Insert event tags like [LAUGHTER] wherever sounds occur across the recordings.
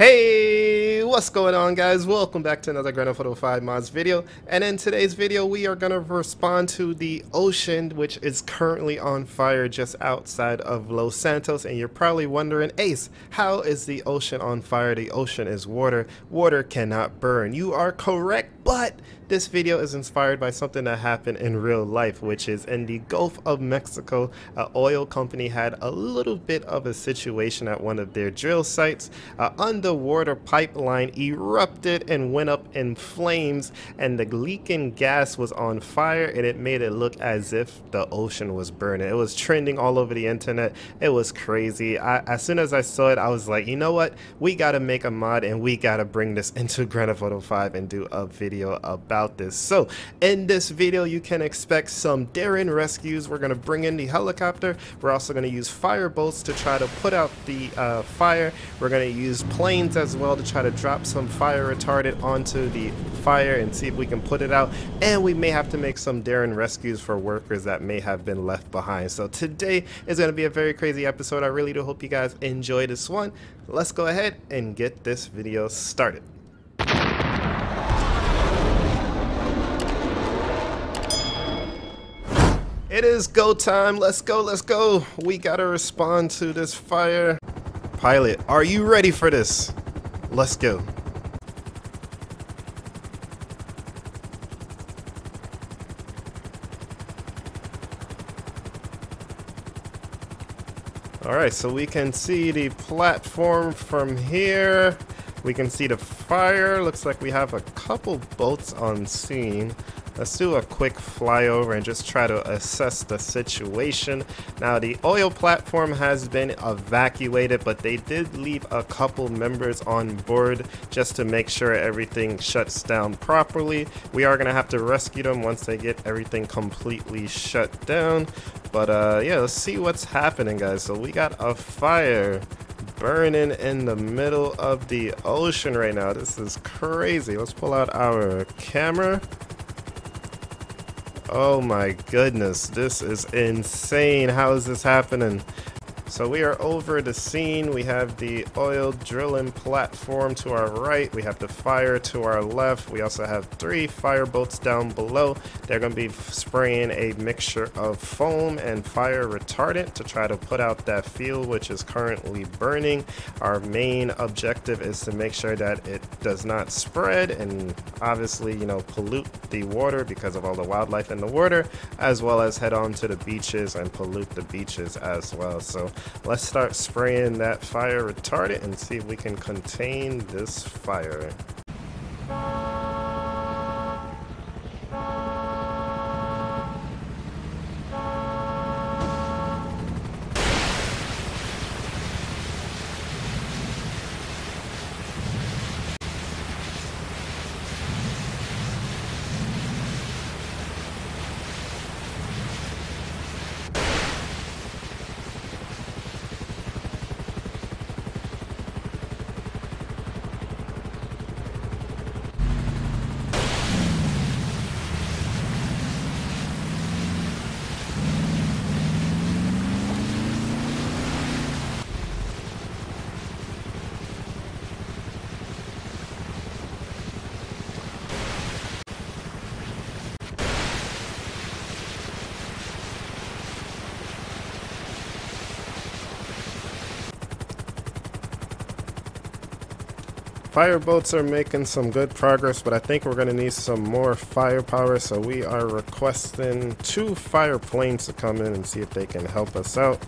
Hey, what's going on guys? Welcome back to another Grand Theft Auto 5 mods video. And in today's video, we are going to respond to the ocean, which is currently on fire just outside of Los Santos. And you're probably wondering, Ace, how is the ocean on fire? The ocean is water. Water cannot burn. You are correct, but this video is inspired by something that happened in real life, which is in the Gulf of Mexico, an oil company had a little bit of a situation at one of their drill sites. Underwater pipeline erupted and went up in flames, and the leaking gas was on fire, and it made it look as if the ocean was burning. It was trending all over the internet. It was crazy. I, as soon as I saw it, I was like, you know what? We got to make a mod, and we got to bring this into Grand Theft Auto 5 and do a video about this. So in this video, you can expect some daring rescues. We're going to bring in the helicopter. We're also going to use fire boats to try to put out the uh, fire. We're going to use planes as well to try to some fire retardant onto the fire and see if we can put it out. And we may have to make some daring rescues for workers that may have been left behind. So today is going to be a very crazy episode. I really do hope you guys enjoy this one. Let's go ahead and get this video started. It is go time. Let's go, let's go. We gotta respond to this fire. Pilot, are you ready for this? Let's go. Alright, so we can see the platform from here. We can see the fire. Looks like we have a couple boats on scene. Let's do a quick flyover and just try to assess the situation. Now the oil platform has been evacuated, but they did leave a couple members on board just to make sure everything shuts down properly. We are gonna have to rescue them once they get everything completely shut down. But uh, yeah, let's see what's happening guys. So we got a fire burning in the middle of the ocean right now. This is crazy. Let's pull out our camera. Oh my goodness, this is insane. How is this happening? So we are over the scene. We have the oil drilling platform to our right. We have the fire to our left. We also have three fire boats down below. They're going to be spraying a mixture of foam and fire retardant to try to put out that fuel which is currently burning. Our main objective is to make sure that it does not spread and obviously, you know, pollute the water because of all the wildlife in the water, as well as head on to the beaches and pollute the beaches as well. So Let's start spraying that fire retardant and see if we can contain this fire. Fireboats are making some good progress, but I think we're going to need some more firepower, so we are requesting two fire planes to come in and see if they can help us out.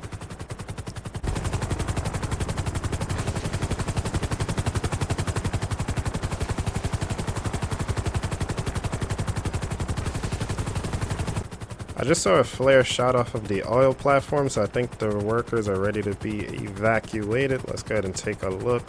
I just saw a flare shot off of the oil platform, so I think the workers are ready to be evacuated. Let's go ahead and take a look.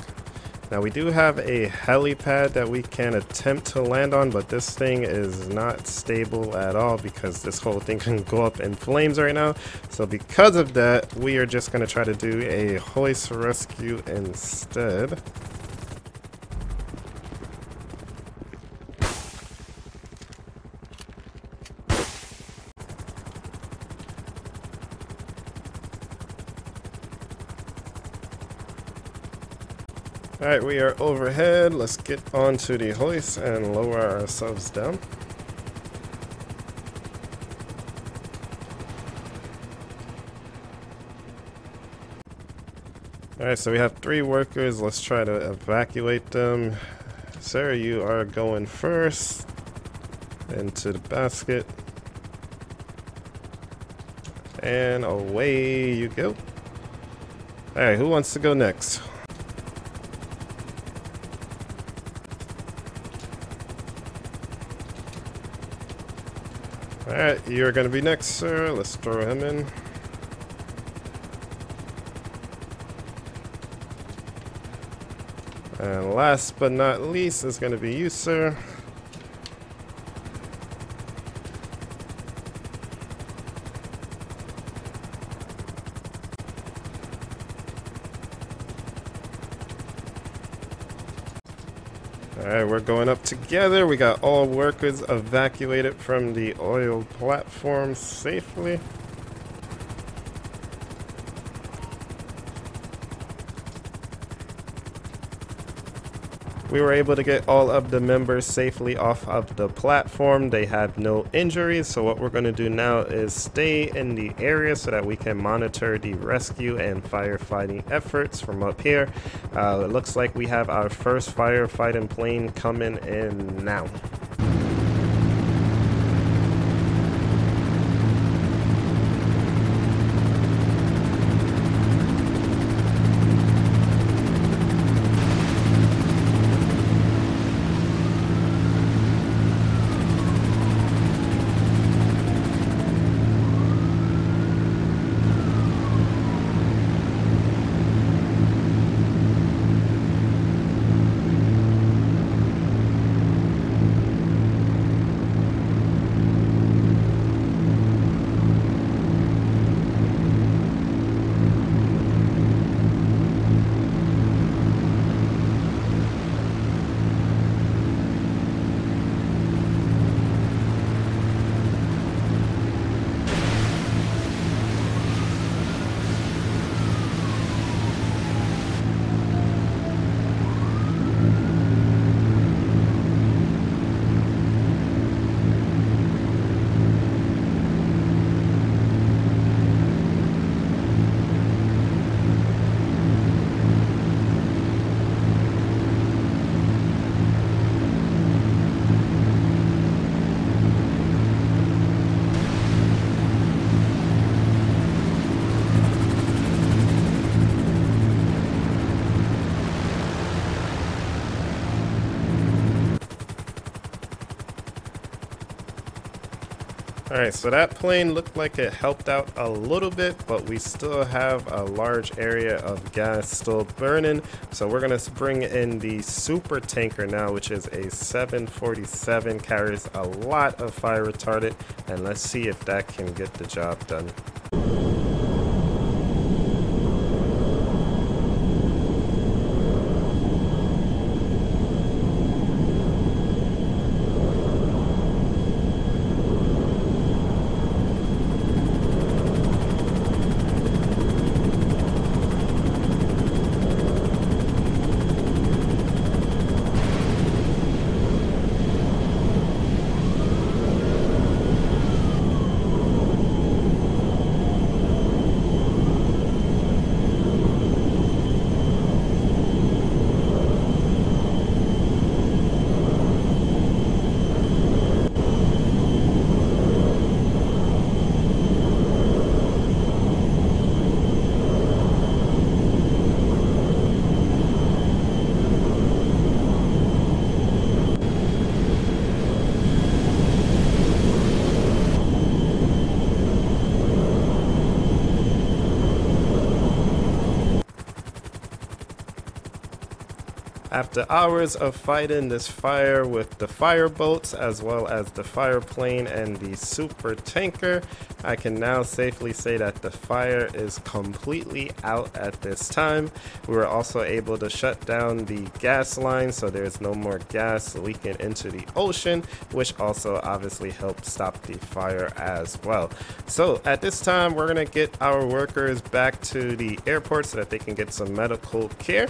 Now we do have a helipad that we can attempt to land on, but this thing is not stable at all because this whole thing [LAUGHS] can go up in flames right now. So because of that, we are just going to try to do a hoist rescue instead. Alright, we are overhead. Let's get onto the hoist and lower ourselves down. Alright, so we have three workers. Let's try to evacuate them. Sarah, you are going first into the basket. And away you go. Alright, who wants to go next? Alright, you're gonna be next, sir. Let's throw him in. And last but not least is to be you, sir. Alright, we're going up together. We got all workers evacuated from the oil platform safely. We were able to get all of the members safely off of the platform. They had no injuries, so what we're going to do now is stay in the area so that we can monitor the rescue and firefighting efforts from up here. Uh, it looks like we have our first firefighting plane coming in now. Alright, so that plane looked like it helped out a little bit, but we still have a large area of gas still burning. So we're going to bring in the super tanker now, which is a 747, carries a lot of fire retardant, and let's see if that can get the job done. After hours of fighting this fire with the fire boats as well as the fire plane and the super tanker, I can now safely say that the fire is completely out at this time. We were also able to shut down the gas line so there's no more gas leaking into the ocean, which also obviously helped stop the fire as well. So at this time, we're gonna get our workers back to the airport so that they can get some medical care.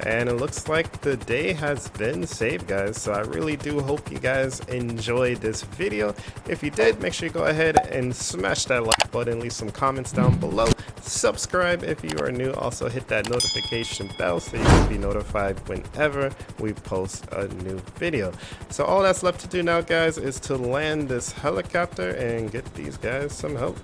And it looks like the day has been saved, guys. So I really do hope you guys enjoyed this video. If you did, make sure you go ahead and smash that like button, leave some comments down below. Subscribe if you are new. Also hit that notification bell so you can be notified whenever we post a new video. So all that's left to do now, guys, is to land this helicopter and get these guys some help.